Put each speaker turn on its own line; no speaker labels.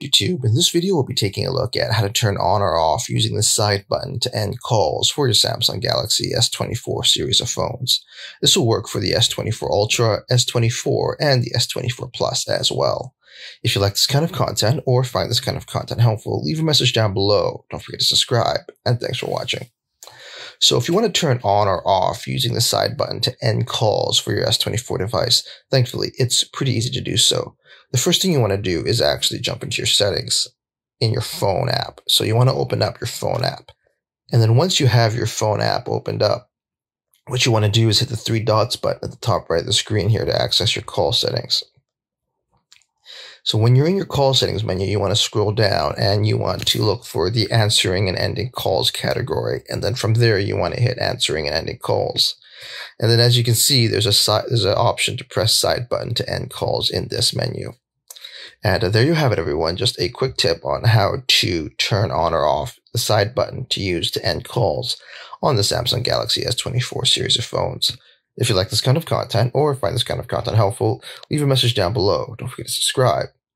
YouTube. In this video, we'll be taking a look at how to turn on or off using the side button to end calls for your Samsung Galaxy S24 series of phones. This will work for the S24 Ultra, S24, and the S24 Plus as well. If you like this kind of content or find this kind of content helpful, leave a message down below. Don't forget to subscribe, and thanks for watching. So if you want to turn on or off using the side button to end calls for your S24 device, thankfully, it's pretty easy to do so. The first thing you want to do is actually jump into your settings in your phone app. So you want to open up your phone app. And then once you have your phone app opened up, what you want to do is hit the three dots button at the top right of the screen here to access your call settings. So when you're in your call settings menu, you want to scroll down and you want to look for the answering and ending calls category. And then from there, you want to hit answering and ending calls. And then as you can see, there's a side, there's an option to press side button to end calls in this menu. And uh, there you have it, everyone. Just a quick tip on how to turn on or off the side button to use to end calls on the Samsung Galaxy S24 series of phones. If you like this kind of content or find this kind of content helpful, leave a message down below. Don't forget to subscribe,